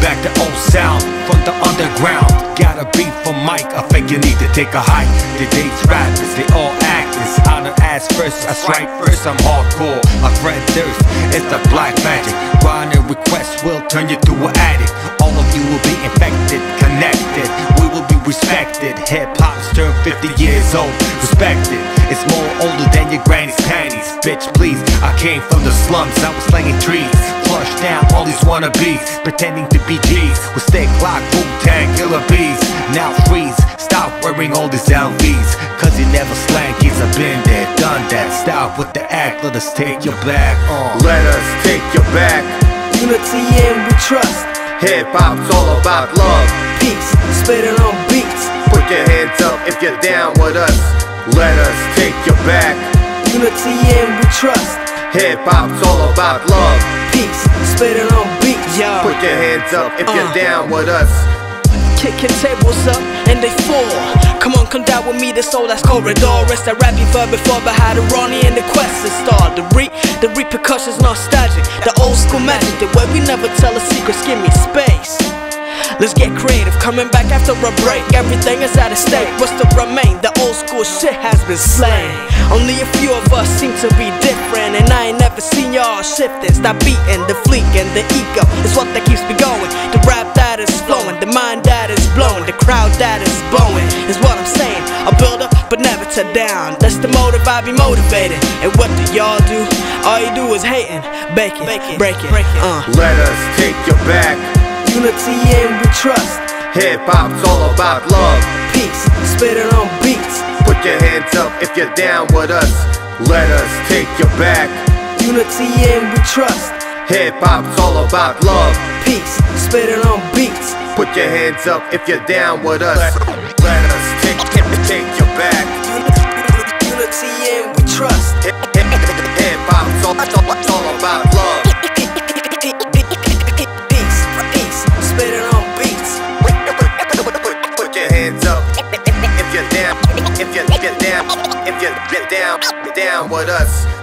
Back the old sound from the underground. Got a beat from Mike, I think you need to take a hike. Today's rappers, they all actors. Honor as first, I strike first, I'm hardcore. I Fred Durst, it's the black magic. Ron and ReQuest will turn you to an addict. All of you will be infected, connected. We will be respected. Hip hop's turned 50 years old, respected. It's more older than your granny's panties. Bitch, please, I came from the slums, I was slinging trees. Flush down all these wannabes, pretending to be G's. With stick lock, Wu Tang, killer bees. Now freeze, stop wearing all these LVs. Cause you never slankies, I've been there, done that. Stop with the act, let us take your back. Uh. Let us take you back. Unity and we trust. Hip hop's all about love. Peace, spitting on beats. Put your hands up if you're down with us. Let us take you back. Unity and we trust. Hip hop's all about love. Peace, spitting on beats. Yo, Put your hands up if you're Uh. down with us. kicking tables up and they fall. Come on, come down with me, this old ass corridor. Rest that rap verb before, how the Ronnie and the quest is start. The re, the repercussions nostalgic. The old school magic, the way we never tell a secret. Give me space. Let's get creative, coming back after a break. Everything is out of stake. What's to remain? The old school shit has been slain. Only a few of us seem to be different, and I ain't never seen y'all shifting. Stop beating the fleek and the ego is what that keeps me going. The rap that is flowing, the mind that is blowing, the crowd that is blowing is what I'm saying. I build up, but never tear down. That's the motive I be motivated. And what do y'all do? All you do is hating, bake it, break it, uh. Let us take you back. Unity and we trust. Hip hop's all about love. Peace, spitting on beats. Put your hands up if you're down with us. Let us take you back. Unity and we trust. Hip hop's all about love. Peace, spitting on beats. Put your hands up if you're down with us. Let us take, take you back. Unity and if you're down, if you're, if you're down, if you're down, down with us.